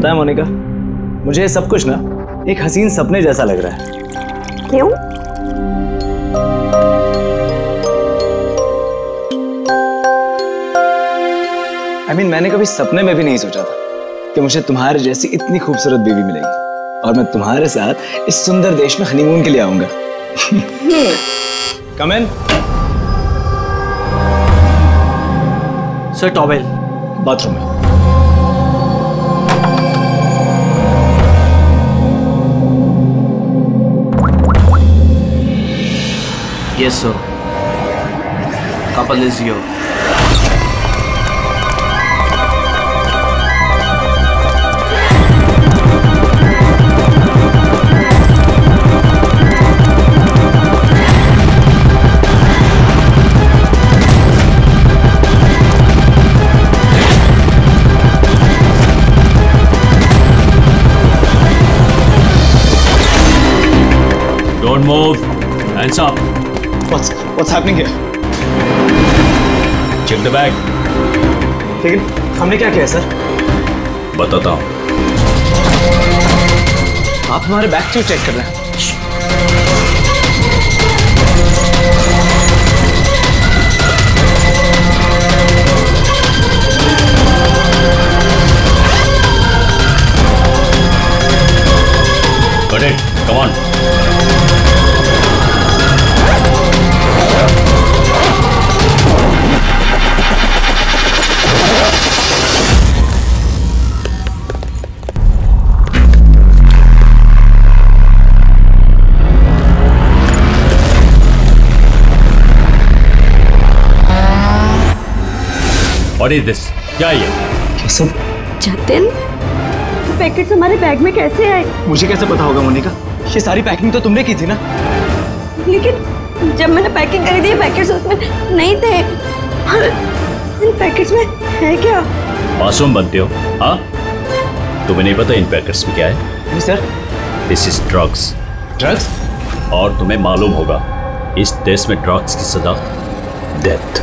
पता है मोनिका? मुझे सब कुछ ना एक हसीन सपने जैसा लग रहा है। क्यों? आई I मीन mean, मैंने कभी सपने में भी नहीं सोचा था कि मुझे तुम्हारे जैसी इतनी खूबसूरत बीवी मिलेगी। और मैं तुम्हारे साथ इस सुंदर देश में हनीमून के लिए आऊँगा। Come in sir towel bathroom में। Yes, sir. Couple is here. Don't move. Hands up. What's what's happening here? Check the bag. लेकिन हमने क्या किया सर बताता हूँ आप हमारे बैग क्यों चेक कर रहे हैं Got it. Come on. What is this? क्या ये ये सब जतिन पैकेट्स हमारे बैग में कैसे आए? मुझे कैसे पता होगा मोनिका? ये सारी पैकिंग तो तुमने की थी ना? लेकिन जब मैंने पैकिंग करी थी पैकेट्स उसमें नहीं थे। और इन पैकेट्स में है क्या? मासूम बनते हो हाँ? तुम्हें नहीं पता इन पैकेट्स में क्या है? नहीं sir this is drugs drugs और तुम्हें मालूम होगा इस देश में ड्रग्स की सजा डेथ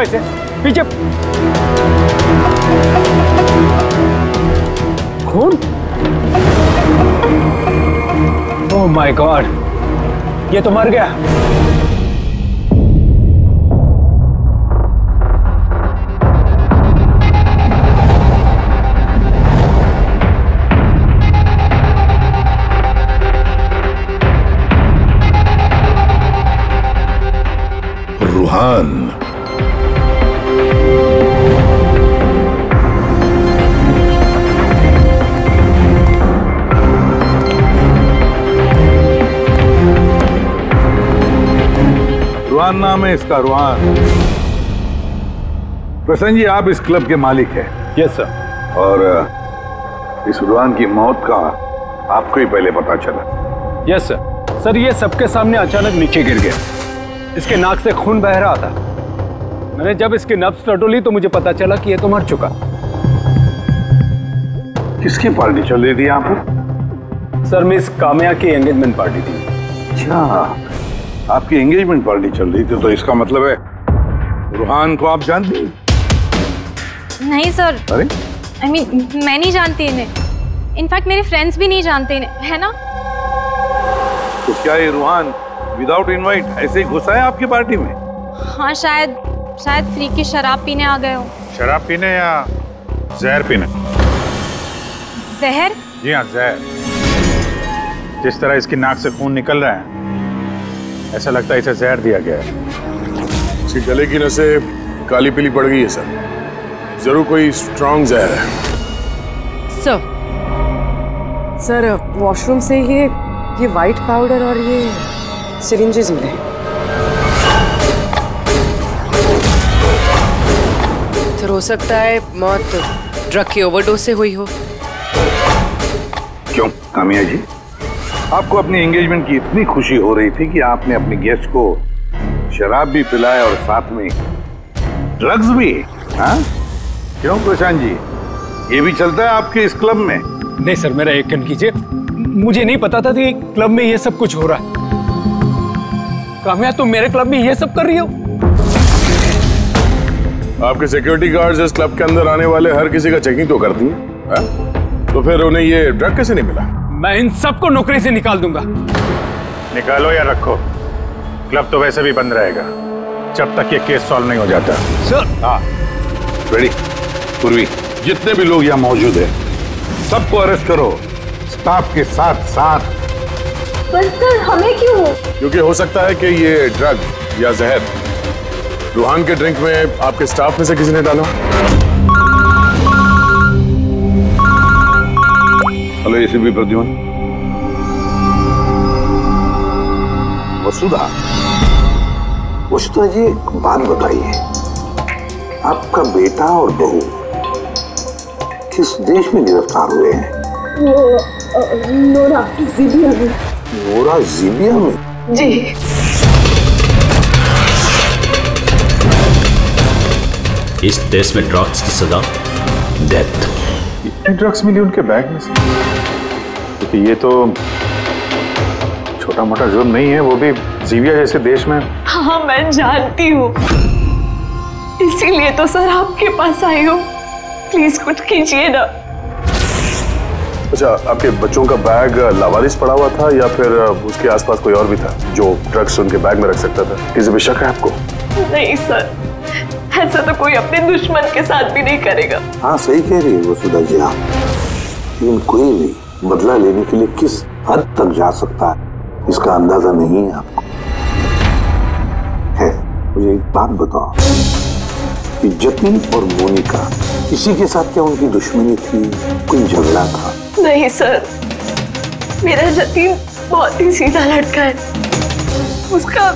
हुआ इसे पीछे। खून? ओह माय गॉड ये तो मर गया। नाम है इसका रुहान प्रसन्न जी आप इस क्लब के मालिक हैं। यस सर और इस रुहान की मौत का आपको ही पहले पता चला। यस सर सर ये सबके सामने अचानक नीचे गिर गया। इसके नाक से खून बह रहा था। मैंने जब इसकी नब्स टटोली तो मुझे पता चला कि ये तो मर चुका। किसकी पार्टी चल रही थी पर? सर मिस काम्या की एंगेजमेंट पार्टी थी। अच्छा। आपकी एंगेजमेंट पार्टी चल रही थी तो इसका मतलब है रुहान को आप जानती हैं? नहीं सर अरे? आई I मीन mean, मैं नहीं जानती इन्हें. इनफैक्ट मेरे फ्रेंड्स भी नहीं जानते इन्हें है ना? तो क्या ये रुहान विदाउट इनवाइट ऐसे ही घुसा है आपकी पार्टी में? हाँ शायद शायद फ्री की शराब पीने आ गए हो. शराब पीने या जहर पीने? जहर? जी हाँ जहर. जिस तरह इसकी नाक से खून निकल रहा है ऐसा लगता है इसे जहर दिया गया है। इसके गले की नसें काली पीली पड़ गई है सर। ज़रूर कोई स्ट्रॉन्ग जहर है। सर सर वॉशरूम से ये ये वाइट पाउडर और ये सिरिंजेस मिले सर हो सकता है मौत ड्रग की ओवरडोज से हुई हो। क्यों? कामिया जी? आपको अपनी एंगेजमेंट की इतनी खुशी हो रही थी कि आपने अपने गेस्ट को शराब भी पिलाया और साथ में ड्रग्स भी हाँ? क्यों प्रशांत जी? ये भी चलता है आपके इस क्लब में? नहीं सर मेरा एक कन कीजिए। मुझे नहीं पता था कि क्लब में ये सब कुछ हो रहा है। काम्या तुम मेरे क्लब में ये सब कर रही हो? आपके सिक्योरिटी गार्ड्स इस क्लब के अंदर आने वाले हर किसी का चेकिंग तो करती हैं हाँ? तो फिर उन्हें ये ड्रग कैसे नहीं मिला? मैं इन सबको नौकरी से निकाल दूँगा। निकालो या रखो। क्लब तो वैसे भी बंद रहेगा। जब तक ये केस सॉल्व नहीं हो जाता। सर। हाँ। रेडी पूर्वी जितने भी लोग यहाँ मौजूद हैं सबको अरेस्ट करो। स्टाफ के साथ साथ। पर सर हमें क्यों? क्योंकि हो सकता है कि ये ड्रग या जहर रूहान के ड्रिंक में आपके स्टाफ में से किसी ने डाला। Hello ACP Pradyuman Vasudha. वसुधा जी एक बात बताइए। आपका बेटा और बहू किस देश में गिरफ़्तार हुए हैं? नोरा जीबिया में। नोरा जीबिया में? जी। इस देश में ड्रग्स की सजा डेथ इतने ड्रग्स मिली उनके बैग में से? ये तो छोटा मोटा जुर्म नहीं है वो भी जीविया जैसे देश में। हाँ मैं जानती हूँ। इसीलिए तो सर आपके पास आई हूँ। प्लीज़ कुछ कीजिए ना। अच्छा आपके बच्चों का बैग लावारिस पड़ा हुआ था या फिर उसके आसपास कोई और भी था जो ड्रग्स उनके बैग में रख सकता था? किसी भी शक है आपको? नहीं सर। ऐसा तो कोई अपने दुश्मन के साथ भी नहीं करेगा। हाँ सही कह रही है वसुधा जी आप। लेकिन कोई भी बदला लेने के लिए किस हद तक जा सकता है? इसका अंदाज़ा नहीं है आपको। है, मुझे एक बात बताओ कि जतिन और मोनिका किसी के साथ क्या उनकी दुश्मनी थी? कोई झगड़ा था? नहीं, सर। मेरा जतीन बहुत ही सीधा लड़का है। उसका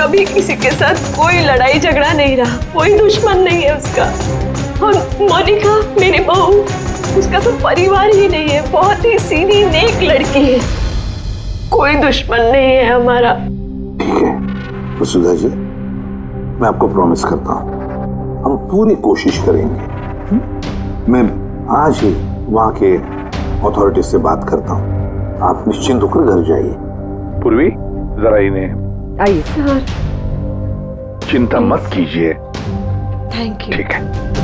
कभी किसी के साथ कोई लड़ाई झगड़ा नहीं रहा। कोई दुश्मन नहीं है उसका। और मोनिका, मेरी बहू उसका तो परिवार ही नहीं है बहुत ही सीधी नेक लड़की है। कोई दुश्मन नहीं है हमारा। वसुधा जी मैं आपको प्रॉमिस करता हूँ हम पूरी कोशिश करेंगे। हम्म? मैं आज ही वहाँ के अथॉरिटी से बात करता हूँ। आप निश्चिंत होकर घर जाइए। पूर्वी जरा इन्हें आइए। चिंता मत कीजिए। थैंक यू ठीक है।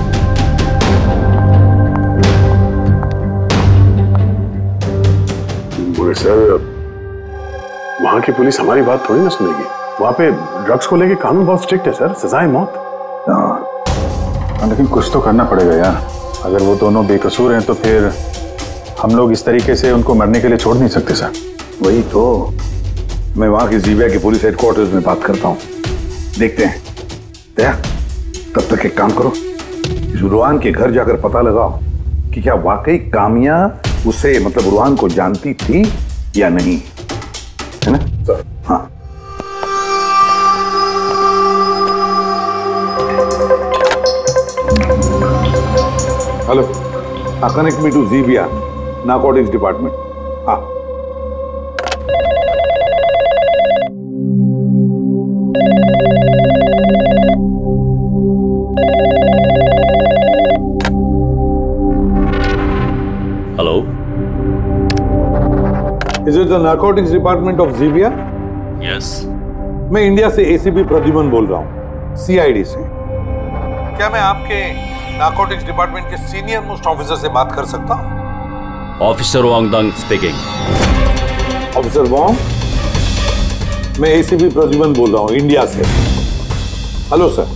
बोले सर। वहाँ की पुलिस हमारी बात थोड़ी ना सुनेगी। वहाँ पे ड्रग्स को लेके कानून बहुत स्ट्रिक्ट है सर। सजाए मौत। हाँ, लेकिन कुछ तो करना पड़ेगा यार। अगर वो दोनों बेकसूर हैं तो फिर हम लोग इस तरीके से उनको मरने के लिए छोड़ नहीं सकते सर। वही तो। मैं वहाँ की जीबिया की पुलिस हेडक्वार्टर्स में बात करता हूँ। देखते हैं। दया तब तक एक काम करो। इस के घर जाकर पता लगाओ कि क्या वाकई कामिया उसे मतलब रुहान को जानती थी या नहीं? है ना? सर। हाँ। Hello. Connect me to Gibia narcotics department हाँ। Hello is it the narcotics department of Gibia yes मैं इंडिया से एसीबी प्रद्युमन बोल रहा हूँ। सीआईडी से। क्या मैं आपके नार्कोटिक्स डिपार्टमेंट के सीनियर मोस्ट ऑफिसर से बात कर सकता हूँ? Officer Wangdang speaking officer Wong मैं एसीपी प्रद्युमन बोल रहा हूँ इंडिया से। हेलो सर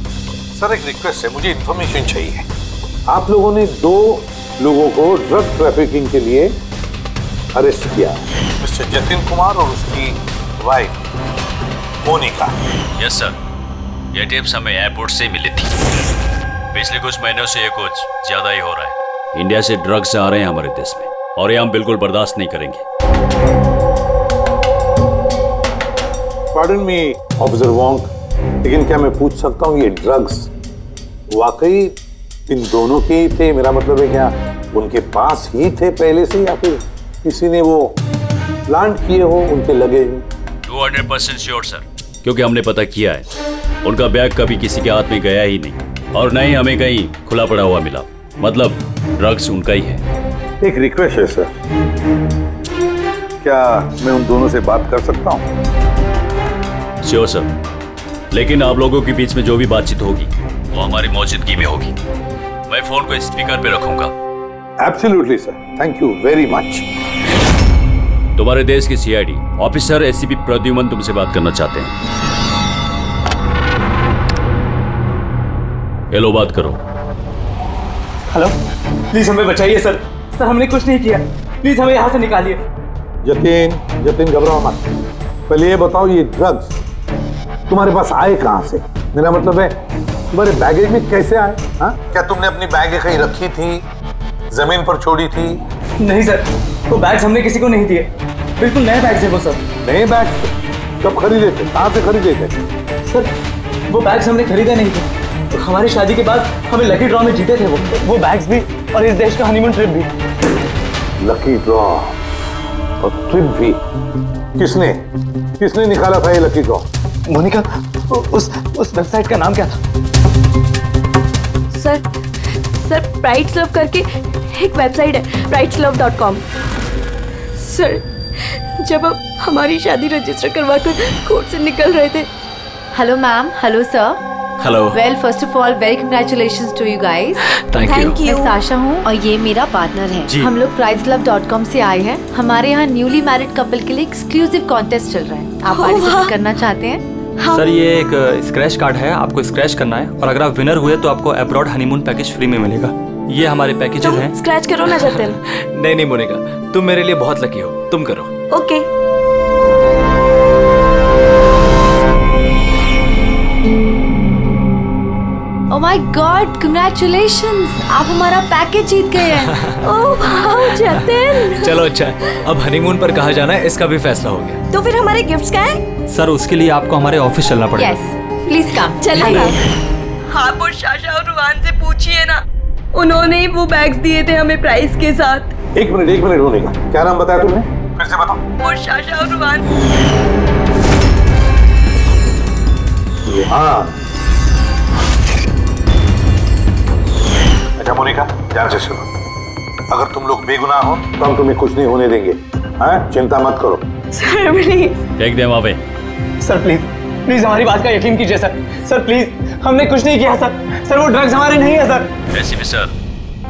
सर एक रिक्वेस्ट है मुझे इन्फॉर्मेशन चाहिए। आप लोगों ने दो लोगों को ड्रग ट्रैफिकिंग के लिए अरेस्ट किया। मिस्टर जतिन कुमार और उसकी वाइफ मोनिका। यस सर ये टिप्स हमें एयरपोर्ट से मिली थी। पिछले कुछ महीनों से ये कुछ ज़्यादा ही हो रहा है। इंडिया से ड्रग्स आ रहे हैं हमारे देश में और ये हम बिल्कुल बर्दाश्त नहीं करेंगे। पार्डन मी ऑफिसर वॉन्ग लेकिन क्या मैं पूछ सकता हूँ ये ड्रग्स वाकई इन दोनों के ही थे? मेरा मतलब है क्या उनके पास ही थे पहले से या फिर किसी ने वो प्लांट किए हो उनके लगे हो। 200 परसेंट श्योर सर क्योंकि हमने पता किया है उनका बैग कभी किसी के हाथ में गया ही नहीं और न ही हमें कहीं खुला पड़ा हुआ मिला। मतलब ड्रग्स उनका ही है। एक रिक्वेस्ट है सर क्या मैं उन दोनों से बात कर सकता हूँ? श्योर सर लेकिन आप लोगों के बीच में जो भी बातचीत होगी वो हमारी मौजूदगी में होगी। मैं फ़ोन को स्पीकर पे रखूँगा। Absolutely sir thank you very much तुम्हारे देश की सीआईडी ऑफिसर एसीपी प्रद्युमन तुमसे बात करना चाहते हैं। ये लो बात करो। हेलो प्लीज़ हमें बचाइए सर सर हमने कुछ नहीं किया। प्लीज़ हमें यहाँ से निकालिए। जतिन जतिन घबराओ मत। पहले ये बताओ ये ड्रग्स तुम्हारे पास आए कहाँ से? मेरा मतलब है तुम्हारे बैगेज में कैसे आए? हाँ? क्या तुमने अपनी बैग कहीं रखी थी? ज़मीन पर छोड़ी थी? नहीं सर। वो बैग्स हमने किसी को नहीं दिए। बिल्कुल नए बैग्स है वो सर नए बैग कब खरीदे थे? कहाँ से खरीदे थे? सर वो बैग्स हमने खरीदे नहीं थे। हमारी शादी के बाद हमें लकी ड्रॉ में जीते थे वो। वो बैग्स भी और इस देश का हनीमून ट्रिप भी। लकी ड्रॉ और ट्रिप भी? किसने? किसने निकाला था ये लकी ड्रॉ मोनिका उस उस वेबसाइट का नाम क्या था? सर सर प्राइड्स लव करके एक वेबसाइट है prides love dot com sir जब हम हमारी शादी रजिस्टर करवा कर कोर्ट से निकल रहे थे। Hello ma'am hello sir hello well first of all very congratulation to you guys Thank you. मैं साशा हूँ और ये मेरा पार्टनर है। जी। हम लोग प्राइज लव डॉट कॉम से आए हैं। हमारे यहाँ न्यूली मैरिड कपल के लिए एक्सक्लूसिव कॉन्टेस्ट चल रहा है। आप Oh, पार्टिसिपेट करना चाहते हैं? सर ये एक स्क्रैच कार्ड है आपको स्क्रैच करना है और अगर आप विनर हुए तो आपको अब्रॉड हनीमून पैकेज फ्री में मिलेगा। ये हमारे पैकेजेस हैं। स्क्रैच करो ना जतिन। नहीं नहीं मोनिका तुम मेरे लिए बहुत लकी हो तुम करो। Okay oh my god congratulations आप हमारा पैकेज जीत गए हैं। ओह वाह जतिन। चलो अच्छा। अब हनीमून पर कहा जाना है इसका भी फैसला हो गया। तो फिर हमारे गिफ्ट्स क्या है? सर उसके लिए आपको हमारे ऑफ़िस चलना पड़ेगा। यस प्लीज़ कम चलिए आप और शाशा और रुहान से पूछिए ना। उन्होंने ही वो बैग्स दिए थे हमें प्राइस के साथ। एक मिनट एक मिनट होने का। क्या नाम बताया तुमने? फिर से बताओ। और शाशा और रुहान हाँ। अच्छा मोनिका ध्यान से सुनो। अगर तुम लोग बेगुनाह हो तो हम तुम्हें कुछ नहीं होने देंगे। हाँ? चिंता मत करो। Sir please take them away sir please please हमारी बात का यकीन कीजिए सर सर प्लीज़ हमने कुछ नहीं किया सर सर वो ड्रग्स हमारे नहीं है sir ACP sir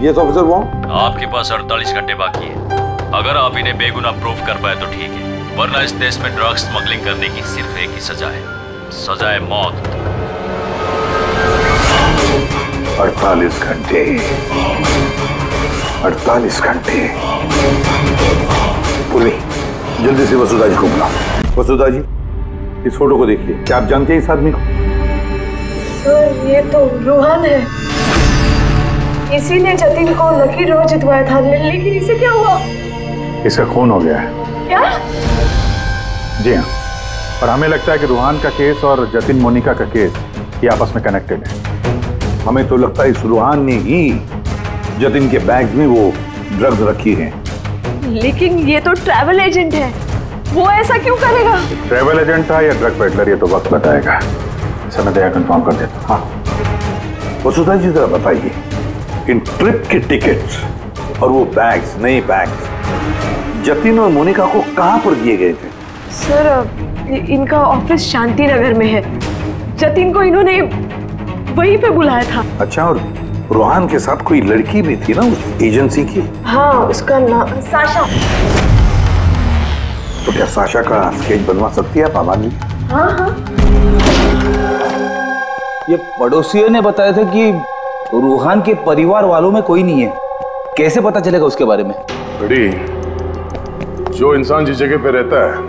yes officer Wong आपके पास 48 घंटे बाकी है। अगर आप इन्हें बेगुनाह प्रूव कर पाए तो ठीक है। वरना इस देश में ड्रग्स स्मगलिंग करने की सिर्फ़ एक ही सजा है। सजा है मौत। अड़तालीस घंटे। अड़तालीस घंटे। पूर्वी जल्दी से वसुधा जी को बुलाओ। वसुधा जी इस फ़ोटो को देखिए। क्या आप जानते हैं इस आदमी को? सर ये तो रोहन है। इसी ने जतिन को लकी ड्रॉ जितवाया था लेकिन इसे क्या हुआ? इसका खून हो गया है। क्या? जी हाँ। और हमें लगता है कि रूहान का केस और जतिन मोनिका का केस ये आपस में कनेक्टेड है। हमें तो लगता है इस ने ही जतिन के बैग में वो ड्रग्स रखी हैं। लेकिन ये तो ट्रैवल एजेंट है। वो ऐसा क्यों करेगा? ट्रेवल एजेंट था या ड्रग पेडलर ये तो वक्त बताएगा। समय दया कंफर्म कर देता हाँ। वसुधा जी जरा बताइए इन ट्रिप के टिकट्स और वो बैग्स नए बैग्स जतिन और मोनिका को कहाँ पर दिए गए थे? सर इनका ऑफ़िस शांति नगर में है। जतिन को इन्होंने वहीं पे बुलाया था। अच्छा और रोहान के साथ कोई लड़की भी थी ना उस एजेंसी की? हाँ उसका नाम साशा। तो क्या साशा का स्केच बनवा सकती है आप आबादी हाँ हाँ। ये पड़ोसियों ने बताया था कि रूहान के परिवार वालों में कोई नहीं है। कैसे पता चलेगा उसके बारे में? बड़ी जो इंसान जिस जगह पे रहता है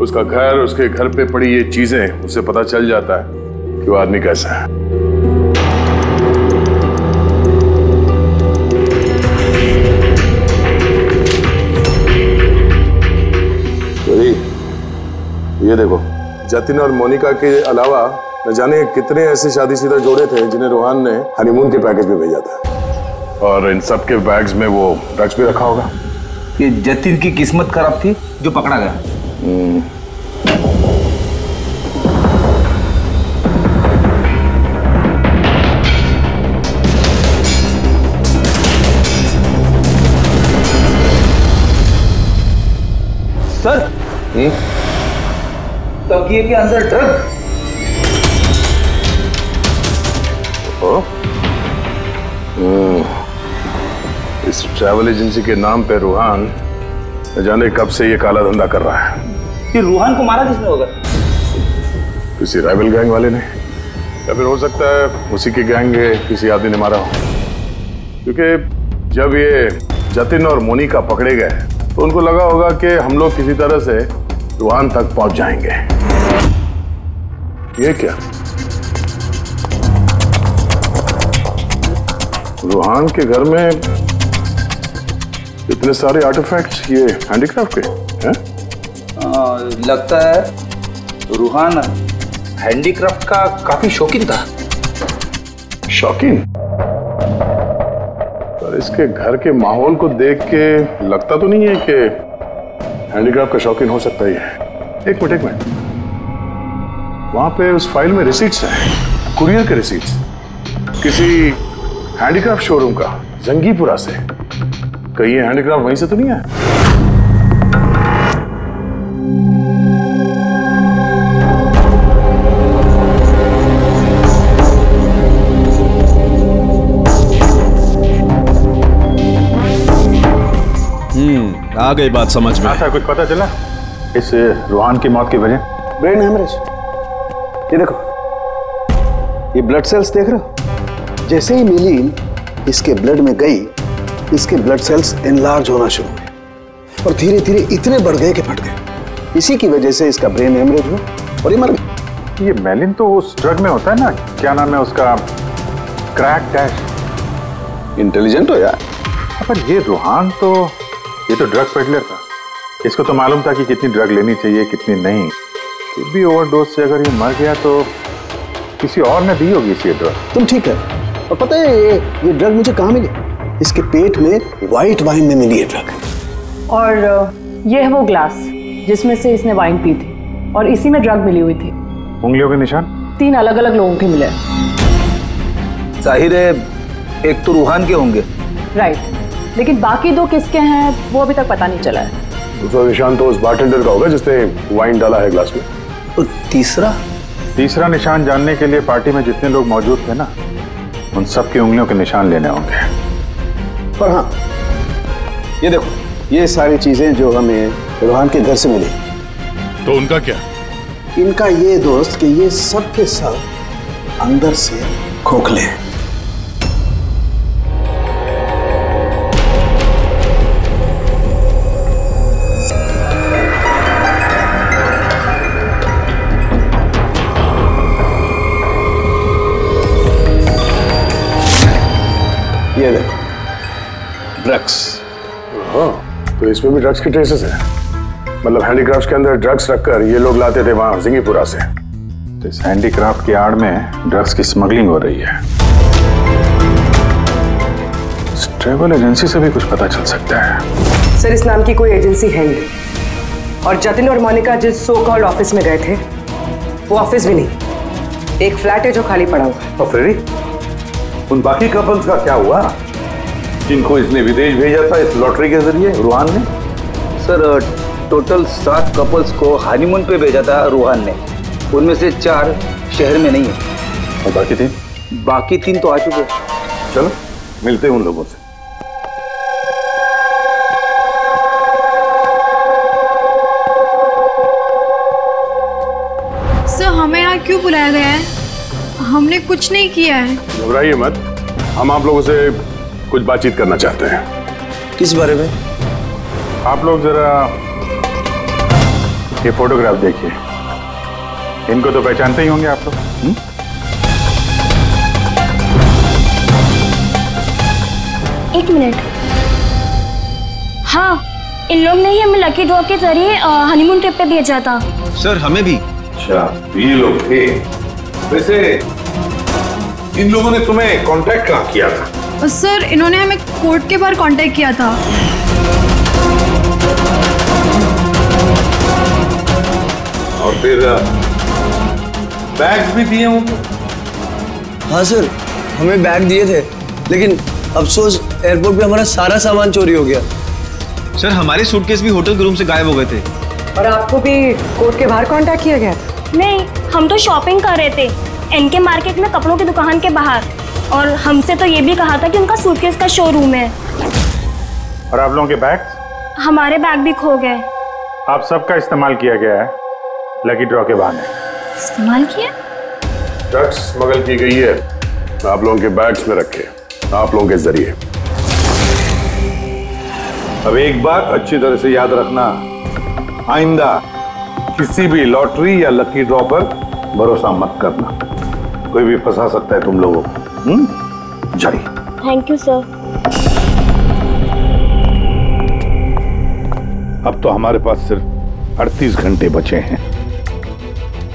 उसका घर उसके घर पे पड़ी ये चीज़ें उससे पता चल जाता है कि वो आदमी कैसा है। ये देखो जतिन और मोनिका के अलावा न जाने कितने ऐसे शादीशुदा जोड़े थे जिन्हें रोहान ने हनीमून के पैकेज में भेजा था। और इन सब के बैग्स में वो ड्रग्स भी रखा होगा। ये जतिन की किस्मत खराब थी जो पकड़ा गया। सर तकिए के अंदर ड्रग हम्म, इस ट्रैवल एजेंसी के नाम पे रूहान न जाने कब से ये काला धंधा कर रहा है। ये रूहान को मारा किसने होगा? किसी राइवल गैंग वाले ने? या फिर हो सकता है उसी की गैंग के किसी आदमी ने मारा हो? क्योंकि जब ये जतिन और मोनिका पकड़े गए तो उनको लगा होगा कि हम लोग किसी तरह से रूहान तक पहुँच जाएँगे। ये क्या? रूहान के घर में इतने सारे आर्टिफैक्ट्स ये हैंडीक्राफ्ट के हैं? लगता है रूहान हैंडीक्राफ्ट का काफ़ी शौकीन था। शौकीन? पर इसके घर के माहौल को देख के लगता तो नहीं है कि हैंडीक्राफ्ट का शौकीन हो सकता ही है एक मिनट एक मिनट। वहाँ पे उस फ़ाइल में रिसीट्स है। कुरियर के रिसीट्स किसी हैंडीक्राफ्ट शोरूम का, जंगीपुरा से। कहीं हैंडीक्राफ्ट वहीं से तो नहीं है? आ गई बात समझ में। ऐसा कुछ पता चला? इस रूहान की मौत की वजह? ब्रेन हेमरेज ये देखो। ये ब्लड सेल्स देख रहे हो? जैसे ही मिलीन इसके ब्लड में गई इसके ब्लड सेल्स एनलार्ज होना शुरू हुए और धीरे धीरे इतने बढ़ गए कि फट गए। इसी की वजह से इसका ब्रेन हेमरेज हुआ और ये मर गई ये मेलिन तो उस ड्रग में होता है ना? क्या नाम है उसका? क्रैक डैश इंटेलिजेंट हो यार। पर ये रूहान तो ये तो ड्रग पेडलर था। इसको तो मालूम था कि कितनी ड्रग लेनी चाहिए कितनी नहीं। फिर भी ओवरडोज से अगर ये मर गया तो किसी और ने दी होगी इसी ड्रग तुम ठीक है। और पता है ये ये ड्रग मुझे कहाँ मिली? इसके पेट में व्हाइट वाइन में मिली है ड्रग और ये है वो ग्लास जिसमें से इसने वाइन पी थी। और इसी में ड्रग मिली हुई थी। उंगलियों के निशान? तीन अलग अलग लोगों के मिले। ज़ाहिर है एक तो रूहान के होंगे। राइट लेकिन बाकी दो किसके हैं वो अभी तक पता नहीं चला है। दूसरा निशान तो उस बारटेंडर का होगा जिसने वाइन डाला है ग्लास में। और तीसरा? तीसरा निशान जानने के लिए पार्टी में जितने लोग मौजूद थे ना उन सब की उंगलियों के निशान लेने होंगे। पर हाँ ये देखो ये सारी चीज़ें जो हमें रोहान के घर से मिली। तो उनका क्या? इनका ये दोस्त कि ये सब के सब अंदर से खोखले हैं। ये देखो। ड्रग्स हाँ तो इसमें भी ड्रग्स की ट्रेसेस है। मतलब हैंडीक्राफ्ट के अंदर ड्रग्स रखकर ये लोग लाते थे वहाँ जिंगीपुरा से। तो इस हैंडीक्राफ्ट की आड़ में ड्रग्स की स्मगलिंग हो रही है। ट्रेवल एजेंसी से भी कुछ पता चल सकता है। सर इस नाम की कोई एजेंसी है ही नहीं। और जतिन और मोनिका जिस सो कॉल्ड ऑफ़िस में गए थे वो ऑफ़िस भी नहीं। एक फ्लैट है जो खाली पड़ा हुआ है। और फ्रेडी उन बाकी कपल्स का क्या हुआ? जिनको इसने विदेश भेजा था इस लॉटरी के ज़रिए रूहान ने? सर टोटल सात कपल्स को हनीमून पे भेजा था रूहान ने। उनमें से चार शहर में नहीं है। और बाकी तीन? बाकी तीन तो आ चुके चलो मिलते हैं उन लोगों से। सर हमें यहाँ क्यों बुलाया गया है? हमने कुछ नहीं किया है। घबराइए मत। हम आप लोगों से कुछ बातचीत करना चाहते हैं। किस बारे में? आप लोग जरा ये फोटोग्राफ देखिए। इनको तो पहचानते ही होंगे आप लोग। हम्म? एक मिनट। हाँ इन लोग ने ही हमें लकी ड्रॉ के ज़रिए हनीमून ट्रिप पे भेजा था। सर हमें भी। अच्छा ये लोग थे। वैसे इन लोगों ने तुम्हें कांटेक्ट कहाँ किया था? सर इन्होंने हमें कोर्ट के बाहर कांटेक्ट किया था। और फिर बैग्स भी दिए उनको हाँ सर हमें बैग दिए थे लेकिन अफसोस एयरपोर्ट पे हमारा सारा सामान चोरी हो गया। सर हमारे सूटकेस भी होटल के रूम से गायब हो गए थे। और आपको भी कोर्ट के बाहर कांटेक्ट किया गया? था नहीं हम तो शॉपिंग कर रहे थे। एनके मार्केट में कपड़ों की दुकान के बाहर। और हमसे तो ये भी कहा था कि उनका सूटकेस का शोरूम है। और आप लोगों के बैग हमारे बैग भी खो गए। आप सबका इस्तेमाल किया गया है। लकी ड्रॉ के बहाने। इस्तेमाल किया? ड्रग्स स्मगल की गई है। आप लोगों के बैग्स में रखे। आप लोगों के ज़रिए। अब एक बात अच्छी तरह से याद रखना। आइंदा किसी भी लॉटरी या लकी ड्रॉ पर भरोसा मत करना। कोई भी फंसा सकता है तुम लोगों को। हम्म? जाइए। थैंक यू सर अब तो हमारे पास सिर्फ़ 38 घंटे बचे हैं।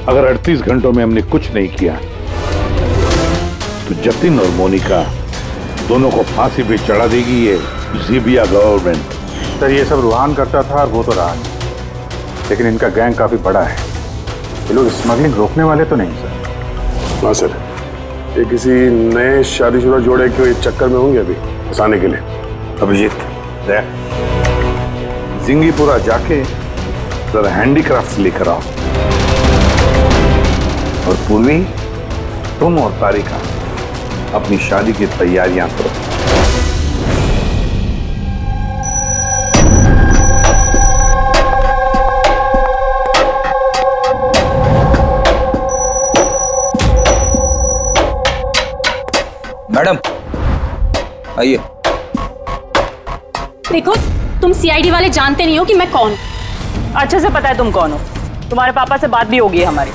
अगर 38 घंटों में हमने कुछ नहीं किया तो जतिन और मोनिका दोनों को फांसी पे चढ़ा देगी ये जीबिया गवर्नमेंट। सर ये सब रूहान करता था और वो तो रहा लेकिन इनका गैंग काफ़ी बड़ा है। ये लोग स्मगलिंग रोकने वाले तो नहीं सर। हाँ सर। ये किसी नए शादीशुदा जोड़े के चक्कर में होंगे अभी फंसाने के लिए। अभिजीत देख जिंगीपुरा जाके जरा हैंडीक्राफ्ट लेकर आओ। और पूर्वी तुम और तारिका अपनी शादी की तैयारियाँ करो। मैडम आइए। देखो तुम सीआईडी वाले जानते नहीं हो कि मैं कौन। अच्छे से पता है तुम कौन हो। तुम्हारे पापा से बात भी होगी हमारी।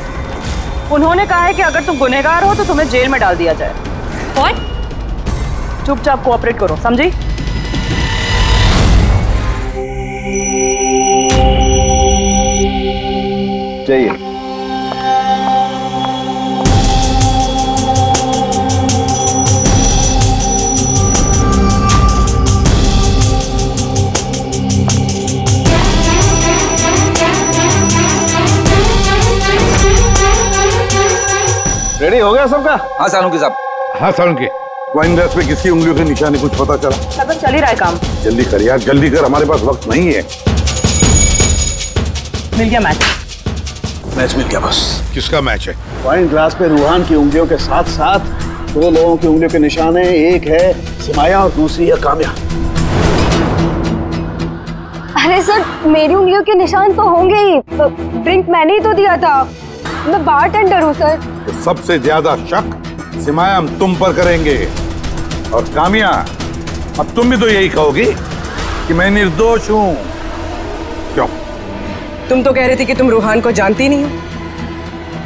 उन्होंने कहा है कि अगर तुम गुनहगार हो तो तुम्हें जेल में डाल दिया जाए। कौन चुपचाप कोऑपरेट करो समझी? जाइए। रेडी हो गया सबका? हाँ सानू साहब। हाँ सारुण के वाइन ग्लास पे किसकी उंगलियों के निशाने कुछ पता चला? लगभग चल ही रहा है काम। जल्दी कर यार जल्दी कर हमारे पास वक्त नहीं है। मिल गया मैच मैच मिल गया बस। किसका मैच है? वाइन ग्लास पे रूहान की उंगलियों के साथ साथ दो लोगों की उंगलियों के निशान है एक है सिमाया और दूसरी है काम्या। अरे सर मेरी उंगलियों के निशान तो होंगे ही ड्रिंक मैंने ही तो दिया था। मैं बार टेंडर हूँ सर तो सबसे ज़्यादा शक सिमाया हम तुम पर करेंगे। और कामिया अब तुम भी तो यही कहोगी कि मैं निर्दोष हूँ। क्यों? तुम तो कह रही थी कि तुम रूहान को जानती नहीं हो।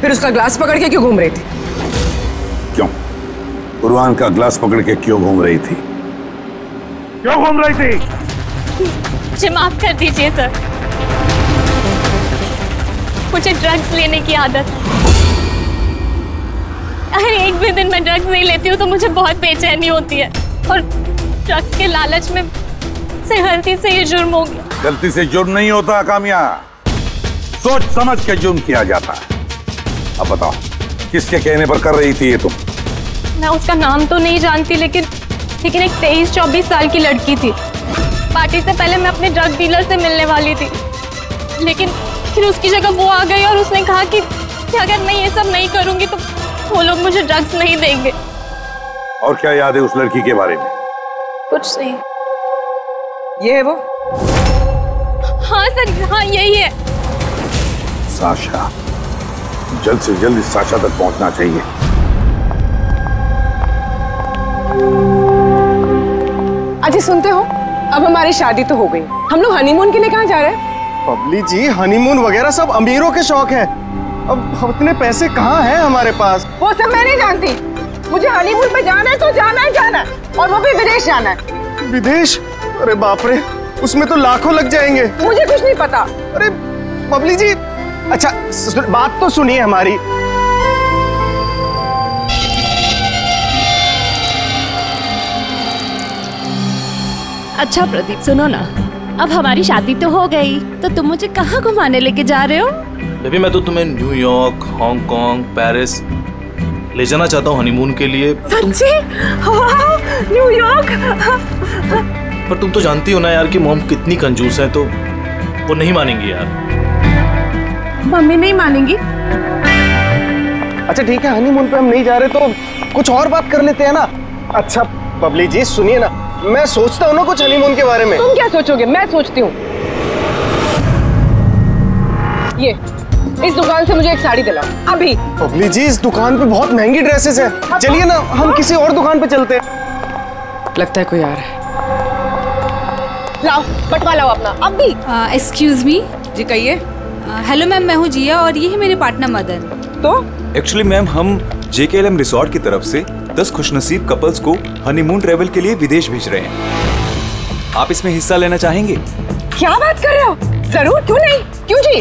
फिर उसका ग्लास पकड़ के क्यों घूम रही थी? क्यों? रूहान का ग्लास पकड़ के क्यों घूम रही थी? क्यों घूम रही थी? मुझे माफ़ कर दीजिए सर मुझे ड्रग्स लेने की आदत। अगर एक भी दिन मैं ड्रग्स नहीं लेती हूँ तो मुझे बहुत बेचैनी होती है। और ड्रग्स के लालच में से गलती से ये जुर्म हो गया। गलती से जुर्म नहीं होता कामिया। सोच समझ के जुर्म किया जाता है। अब बताओ किसके कहने पर कर रही थी ये तुम? मैं उसका नाम तो नहीं जानती लेकिन लेकिन एक तेईस चौबीस साल की लड़की थी। पार्टी से पहले मैं अपने ड्रग डीलर से मिलने वाली थी। लेकिन फिर उसकी जगह वो आ गई और उसने कहा कि, कि अगर मैं ये सब नहीं करूँगी तो वो लोग मुझे ड्रग्स नहीं देंगे। और क्या याद है उस लड़की के बारे में? कुछ नहीं। ये है वो? हाँ सर हाँ यही है। साशा जल्द से जल्द इस साशा तक पहुँचना चाहिए। अजय सुनते हो? अब हमारी शादी तो हो गई। हम लोग हनीमून के लिए कहाँ जा रहे हैं? पबली जी हनीमून वगैरह सब अमीरों के शौक है। अब उतने पैसे कहाँ हैं हमारे पास? वो सब मैं नहीं जानती। मुझे हनीमून पे जाना है तो जाना है जाना है और वो भी विदेश जाना है। विदेश? अरे बाप रे उसमें तो लाखों लग जाएँगे। मुझे कुछ नहीं पता। अरे बबली जी अच्छा बात तो सुनिए हमारी। अच्छा प्रदीप सुनो ना। अब हमारी शादी तो हो गई तो तुम मुझे कहाँ घुमाने लेके जा रहे हो? बेबी मैं तो तुम्हें न्यूयॉर्क हांगकांग पेरिस ले जाना चाहता हूँ हनीमून के लिए। सच्ची? न्यूयॉर्क पर तुम तो जानती हो ना यार कि मॉम कितनी कंजूस है तो वो नहीं मानेंगी यार। मम्मी नहीं मानेंगी? अच्छा ठीक है हनीमून पे हम नहीं जा रहे तो कुछ और बात कर लेते हैं ना। अच्छा बबली जी सुनिए ना। मैं सोचता हूँ ना कुछ हनीमून के बारे में। तुम क्या सोचोगे? मैं सोचती हूँ। ये इस दुकान से मुझे एक साड़ी दिलाओ। अभी। बबली जी इस दुकान पे बहुत महँगी ड्रेसेस है। चलिए ना हम किसी और दुकान पे चलते हैं। लगता है कोई आ रहा है। लाओ बटवा लाओ अपना। अभी एक्सक्यूज मी जी कहिए। हेलो मैम मैं हूँ जिया और ये है मेरे पार्टनर मदन। तो? एक्चुअली मैम हम जेकेएलएम रिसोर्ट की तरफ़ से 10 खुशनसीब कपल्स को हनीमून ट्रेवल के लिए विदेश भेज रहे हैं। आप इसमें हिस्सा लेना चाहेंगे? क्या बात कर रहे हो? ज़रूर क्यों नहीं? क्यों जी?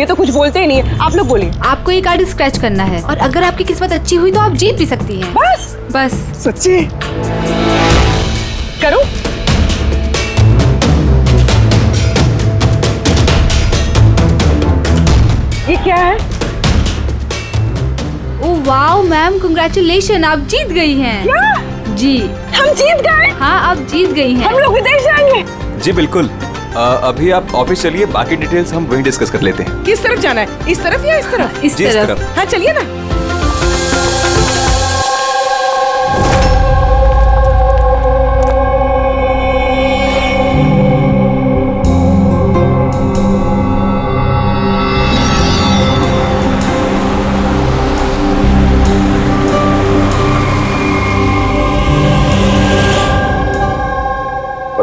ये तो कुछ बोलते ही नहीं है। आप लोग बोलिए। आपको ये कार्ड स्क्रैच करना है और अगर आपकी किस्मत अच्छी हुई तो आप जीत भी सकती हैं। बस। बस। सच्ची? करो। ये क्या है? वाओ मैम कंग्रेचुलेशन आप जीत गई हैं। क्या? जी। हम जीत गए? हाँ आप जीत गई हैं। हम लोग विदेश जाएँगे। जी बिल्कुल। आ, अभी आप ऑफ़िस चलिए बाकी डिटेल्स हम वहीं डिस्कस कर लेते हैं। किस तरफ़ जाना है? इस तरफ़ या इस तरफ़? इस जी, इस तरफ़। तरफ़। हाँ चलिए ना।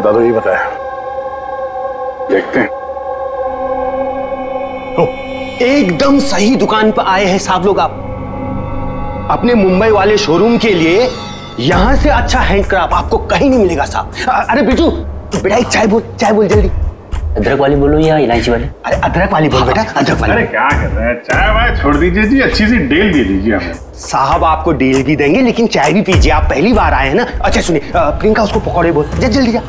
बता दो ये बताया देखते हैं। एकदम सही दुकान पर आए हैं साहब लोग आप। अपने मुंबई वाले शोरूम के लिए यहाँ से अच्छा हैंडक्राफ्ट आपको कहीं नहीं मिलेगा साहब। अरे बिजू बेटा एक चाय बोल चाय बोल जल्दी। अदरक वाली बोलो या इलायची वाली? अरे अदरक वाली बोल बेटा अदरक वाली। अरे क्या कर रहे हैं? चाय वाय छोड़ दीजिए जी अच्छी सी डेल दे दीजिए हमें। साहब आपको डील भी देंगे लेकिन चाय भी पीजिए। आप पहली बार आए हैं ना? अच्छा सुनिए प्रियंका उसको पकौड़े बोल। जा जल्दी जा।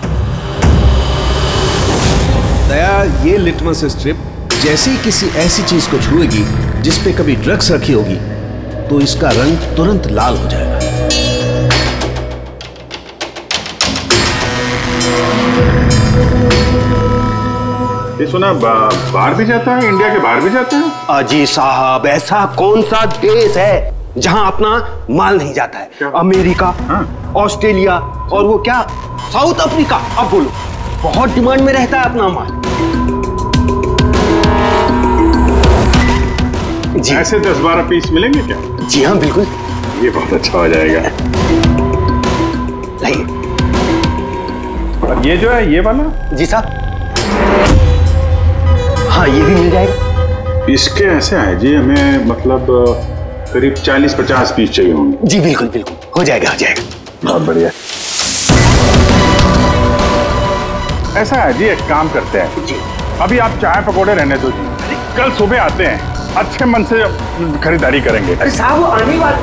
दया ये लिटमस स्ट्रिप जैसे ही किसी ऐसी चीज़ को छुएगी जिस पे कभी ड्रग्स रखी होगी तो इसका रंग तुरंत लाल हो जाएगा। ये सुना बाहर भी जाता है इंडिया के बाहर भी जाता है? अजी साहब ऐसा कौन सा देश है जहाँ अपना माल नहीं जाता है? अमेरिका ऑस्ट्रेलिया और वो क्या? South Africa? अब बोलो बहुत डिमांड में रहता है अपना माल। जी। ऐसे दस बारह पीस मिलेंगे क्या? जी हाँ बिल्कुल। ये बहुत अच्छा हो जाएगा। लाइए। और ये जो है ये वाला? जी साहब। हाँ ये भी मिल जाएगा। इसके ऐसे है जी हमें मतलब करीब चालीस पचास पीस चाहिए होंगे। जी बिल्कुल बिल्कुल। हो जाएगा हो जाएगा। बहुत बढ़िया। ऐसा है जी एक काम करते हैं। जी। अभी आप चाय पकौड़े रहने दो जी। कल सुबह आते हैं। अच्छे मन से खरीदारी करेंगे। अरे साहब वो आने वाले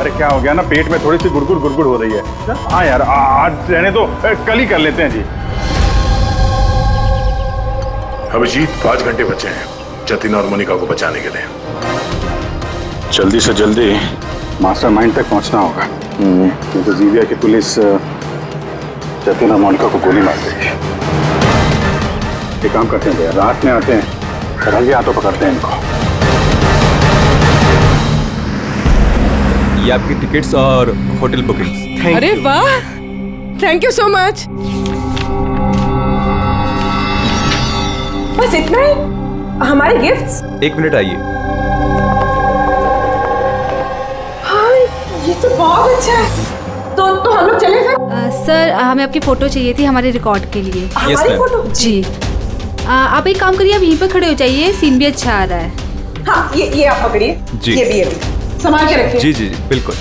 अरे क्या हो गया ना पेट में थोड़ी सी गुड़गुड़ गुड़गुड़ हो रही है। हाँ यार आ- आज रहने तो कल ही कर लेते हैं जी। अभिजीत पाँच घंटे बचे हैं जतिन और मोनिका को बचाने के लिए। जल्दी से जल्दी मास्टर माइंड तक पहुँचना होगा। क्योंकि जीविया की पुलिस जतिन और मोनिका को गोली मार देगी एक काम करते हैं भैया रात में आते हैं रंगे हाथों पकड़ते हैं इनको। ये आपकी टिकट्स और होटल बुकिंग्स अरे वाह! थैंक यू सो मच बस इतना ही? हमारे गिफ्ट्स एक मिनट आइए। हाँ ये तो बहुत अच्छा है। तो तो हम लोग चले फिर? सर हमें आपकी फ़ोटो चाहिए थी हमारे रिकॉर्ड के लिए। हमारी फ़ोटो? जी। अ, आप एक काम करिए आप यहीं पर खड़े हो जाइए सीन भी अच्छा आ रहा है। हाँ ये ये आप पकड़िए। जी। ये भी ये भी। संभाल के रखिए। जी जी जी बिल्कुल।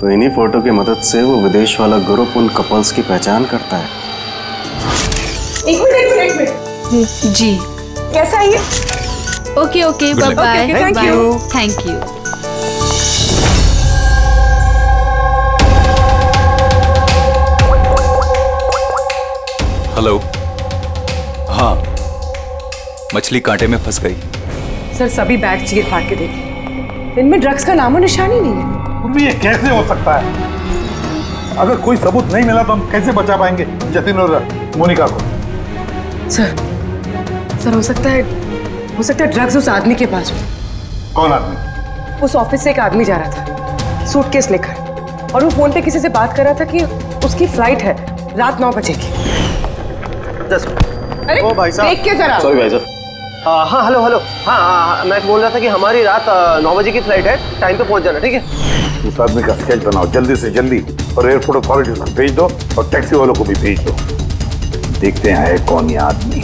तो इन्हीं फ़ोटो की मदद से वो विदेश वाला ग्रुप उन कपल्स की पहचान करता है। एक मिनट एक मिनट एक मिनट। जी कैसा है ये? Okay okay bye bye thank you. Thank you hello हाँ। मछली कांटे में फंस गई। सर सभी बैग चीर फाड़ के देखिए इनमें ड्रग्स का नामो निशान ही नहीं है। उर्मी ये कैसे हो सकता है? अगर कोई सबूत नहीं मिला तो हम कैसे बचा पाएँगे जतिन और मोनिका को? सर सर हो सकता है हो सकता है ड्रग्स उस आदमी के पास हो। कौन आदमी? उस ऑफ़िस से एक आदमी जा रहा था सूटकेस लेकर। और वो फ़ोन पे किसी से बात कर रहा था कि उसकी फ़्लाइट है रात नौ बजे की। अरे ओ भाई साहब। देख के जरा। सॉरी भाई साहब। हाँ हेलो हेलो हाँ, मैं बोल रहा था कि हमारी रात नौ बजे की फ़्लाइट है. टाइम पे पहुँच जाना ठीक है? उस आदमी का स्केच बनाओ. जल्दी से जल्दी. और एयरपोर्ट अथॉरिटी भेज दो और टैक्सी वालों को भी भेज दो. देखते हैं कौन ये आदमी।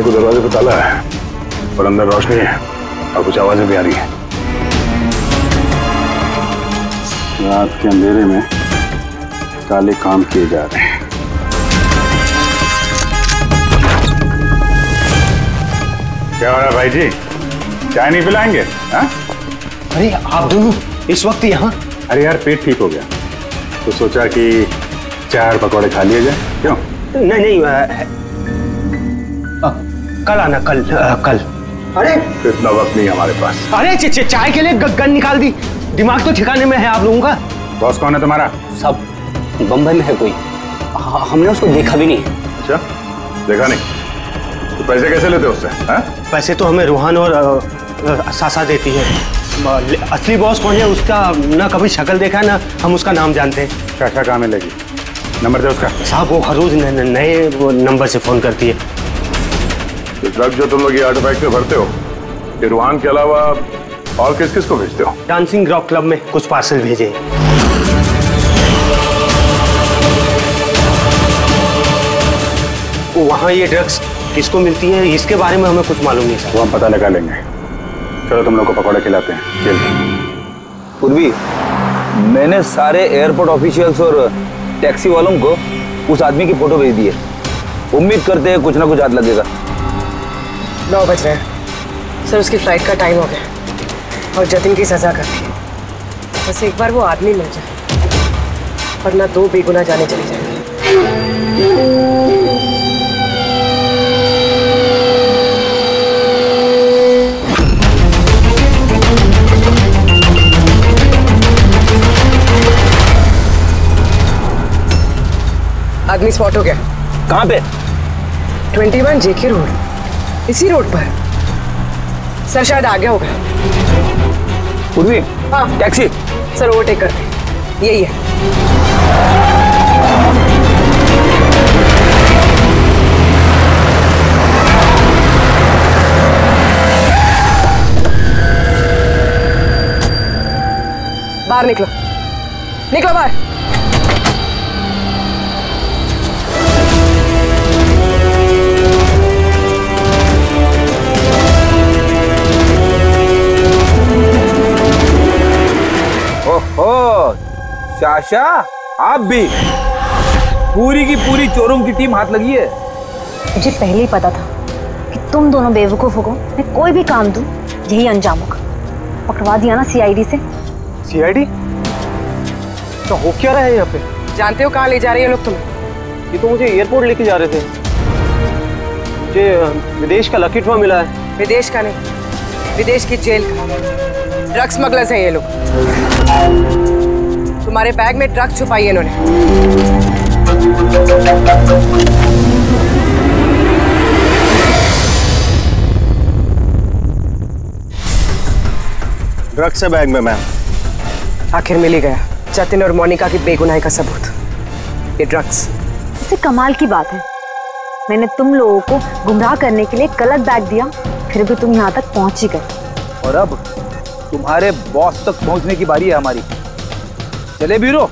कहने को दरवाजे पे ताला है। पर अंदर रोशनी है। और कुछ आवाज़ें भी आ रही है। रात के अंधेरे में काले काम किए जा रहे हैं। क्या हो रहा है भाई जी? चाय नहीं पिलाएँगे? हाँ? अरे आप दोनों इस वक्त यहाँ? अरे यार पेट ठीक हो गया। तो सोचा कि चार पकौड़े खा लिए जाए। क्यों? नहीं नहीं कल आना कल आ, कल। अरे! इतना वक्त नहीं है हमारे पास। अरे च- च- चाय के लिए ग- गन निकाल दी। दिमाग तो ठिकाने में है आप लोगों का। बॉस कौन है तुम्हारा? सब बम्बई में है कोई। हाँ, हमने उसको देखा भी नहीं। अच्छा देखा नहीं? तो पैसे कैसे लेते हो उससे हाँ? पैसे तो हमें रूहान और सासा देती है। असली बॉस कौन है उसका ना कभी शक्ल देखा है ना हम उसका नाम जानते हैं। क्या क्या काम है मिलेगी नंबर दे उसका। साहब वो हर रोज नए नंबर से फ़ोन करती है। तो ड्रग जो तुम लोग ये आर्टिफैक्ट में भरते हो ये रूहान के अलावा और किस किस को भेजते हो? डांसिंग रॉक क्लब में कुछ पार्सल भेजे। वहाँ ये ड्रग्स किसको मिलती है इसके बारे में हमें कुछ मालूम नहीं सर। वो हम पता लगा लेंगे। चलो तुम लोग को पकौड़े खिलाते हैं। जल्दी पूर्वी मैंने सारे एयरपोर्ट ऑफिशियल्स और टैक्सी वालों को उस आदमी की फ़ोटो भेज दी है। उम्मीद करते हैं कुछ ना कुछ हाथ लगेगा। नौ बज रहे हैं। सर उसकी फ़्लाइट का टाइम हो गया। और जतिन की सजा कर दी। बस एक बार वो आदमी मिल जाए। वरना दो बेगुना जाने चली जाएँगी आदमी स्पॉट हो गया। कहाँ पे? ट्वेंटी वन जेके रोड इसी रोड पर। सर शायद आ गया होगा। पूर्वी हाँ। टैक्सी। सर ओवरटेक करते यही है। बाहर निकलो। निकलो बाहर। शाशा आप भी। पूरी की पूरी चोरों की टीम हाथ लगी है। मुझे पहले ही पता था कि तुम दोनों बेवकूफों को मैं कोई भी काम दूँ यही अंजाम होगा। पकड़वा दिया ना सीआईडी से। सीआईडी तो हो क्या रहा है यहाँ पे? जानते हो कहाँ ले जा रहे हैं लोग तुम्हें? ये तो मुझे एयरपोर्ट लेके जा रहे थे। मुझे विदेश का लकी ड्रॉ मिला है। विदेश का नहीं विदेश की जेल का। ड्रग स्मगलर्स हैं ये लोग। तुम्हारे बैग में ड्रग छुपाई है इन्होंने। ड्रग्स है बैग में मैम आखिर मिल ही गया। जतिन और मोनिका की बेगुनाही का सबूत। ये ड्रग्स इससे कमाल की बात है। मैंने तुम लोगों को गुमराह करने के लिए गलत बैग दिया फिर भी तुम यहाँ तक पहुँच ही गए। और अब? तुम्हारे बॉस तक पहुँचने की बारी है हमारी। चले बीरो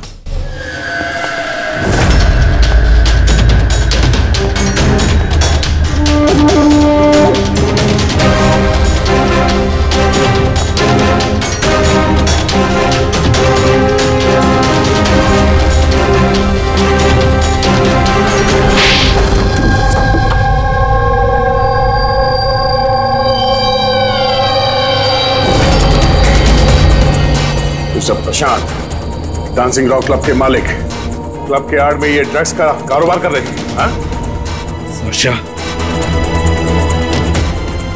डांसिंग रॉक क्लब के मालिक। क्लब के आड़ में ये ड्रग्स का कारोबार कर रहे थे हाँ?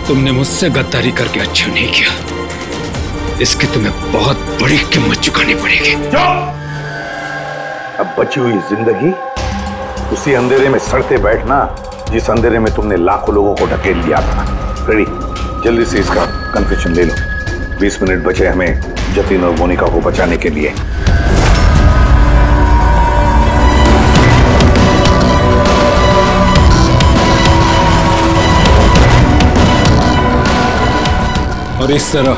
तुमने मुझसे गद्दारी करके अच्छा नहीं किया। इसकी तुम्हें बहुत बड़ी कीमत चुकानी पड़ेगी। अब बची हुई ज़िंदगी उसी अंधेरे में सड़ते बैठना जिस अंधेरे में तुमने लाखों लोगों को ढकेल लिया था। रेडी जल्दी से इसका कन्फेशन ले लो। बीस मिनट बचे हमें जतिन और मोनिका को बचाने के लिए। और इस तरह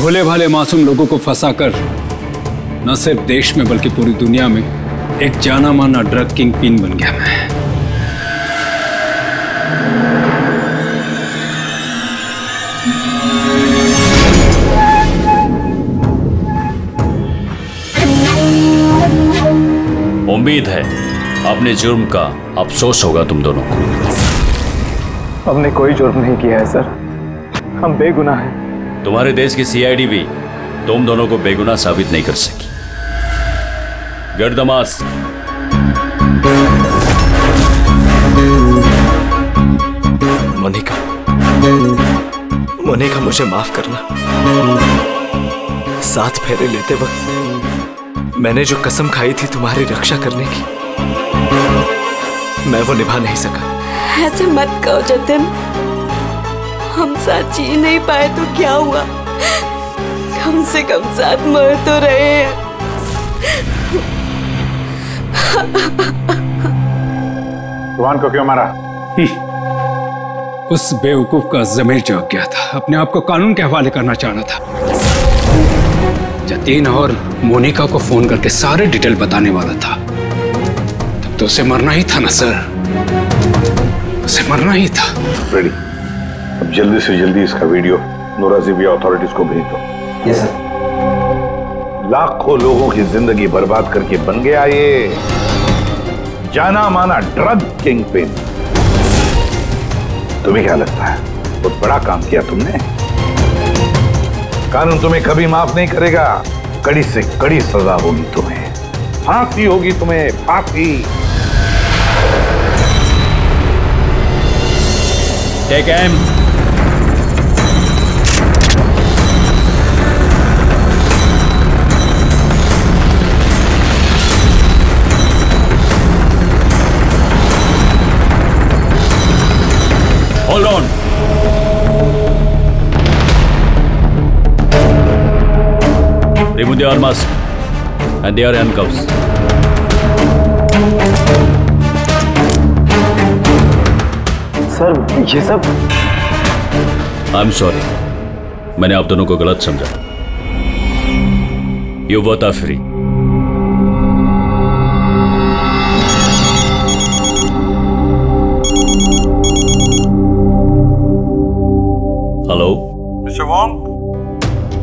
भोले भाले मासूम लोगों को फंसाकर न सिर्फ़ देश में बल्कि पूरी दुनिया में एक जाना माना ड्रग किंग पिन बन गया मैं। उम्मीद है अपने जुर्म का अफसोस होगा तुम दोनों को। हमने कोई जुर्म नहीं किया है सर। हम बेगुनाह हैं। तुम्हारे देश की सीआईडी भी तुम दोनों को बेगुनाह साबित नहीं कर सकी। गर्दमास। मोनिका मोनिका मुझे माफ़ करना। साथ फेरे लेते वक्त मैंने जो कसम खाई थी तुम्हारी रक्षा करने की मैं वो निभा नहीं सका। ऐसे मत कहो जतिन। हम साथ जी नहीं पाए तो क्या हुआ? कम से कम साथ मर तो रहे हैं। रुहान को क्यों मारा? उस बेवकूफ़ का जमीर चौक गया था। अपने आप को कानून के हवाले करना चाह रहा था। जतीन और मोनिका को फ़ोन करके सारे डिटेल बताने वाला था। तब तो उसे मरना ही था ना सर। उसे मरना ही था। रेडी अब जल्दी से जल्दी इसका वीडियो नोराजिबिया अथॉरिटीज को भेज दो। यस सर लाखों लोगों की ज़िंदगी बर्बाद करके बन गया ये जाना माना ड्रग किंग पिन तुम्हें क्या लगता है? बहुत बड़ा काम किया तुमने। कानून तुम्हें कभी माफ़ नहीं करेगा। कड़ी से कड़ी सजा होगी तुम्हें। फांसी होगी तुम्हें फांसी। Take M Hold on. Remove the arms and they are handcuffs. Sir ये सब आई एम सॉरी मैंने आप दोनों को गलत समझा you both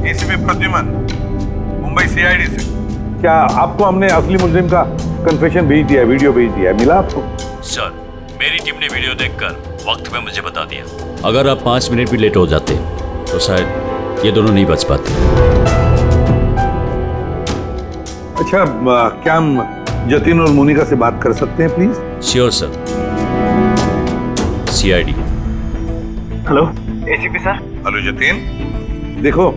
ACP Pradyuman Mumbai CID से। क्या आपको हमने असली मुजरिम का कन्फेशन भेज दिया वीडियो भेज दिया? मिला आपको? सर मेरी टीम ने वीडियो देखकर वक्त पे मुझे बता दिया। अगर आप पाँच मिनट भी लेट हो जाते तो शायद ये दोनों नहीं बच पाते। अच्छा आ, क्या हम जतिन और मोनिका से बात कर सकते हैं please sure sir CID hello ACP sir hello Jatin. देखो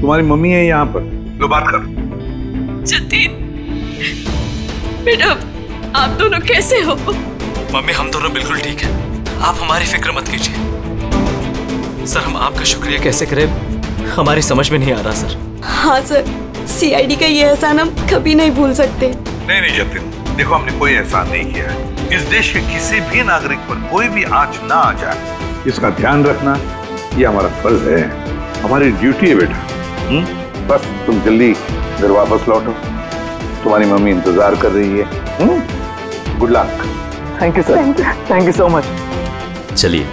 तुम्हारी मम्मी है यहाँ पर। लो बात कर। जतीन बेटा आप दोनों कैसे हो? मम्मी हम दोनों बिल्कुल ठीक है। आप हमारी फ़िक्र मत कीजिए। सर हम आपका शुक्रिया कैसे करें? हमारी समझ में नहीं आ रहा सर। हाँ सर सीआईडी का ये एहसान हम कभी नहीं भूल सकते। नहीं नहीं जतिन देखो हमने कोई एहसान नहीं किया है। इस देश के किसी भी नागरिक पर कोई भी आँच ना आ जाए। इसका ध्यान रखना ये हमारा फ़र्ज़ है। हमारी ड्यूटी है बेटा। हुँ? बस तुम जल्दी घर वापस लौटो। तुम्हारी मम्मी इंतज़ार कर रही है। Good luck thank you sir thank you so much चलिए।